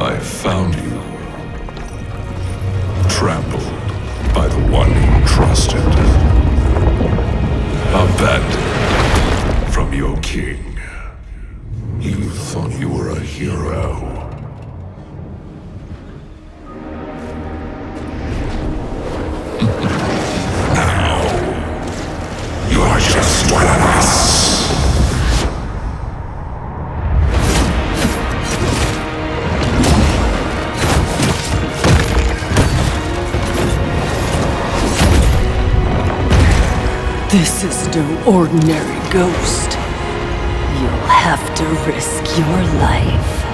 I found you. Trampled by the one you trusted. Abandoned from your king. You thought you were a hero. This is no ordinary ghost. You'll have to risk your life.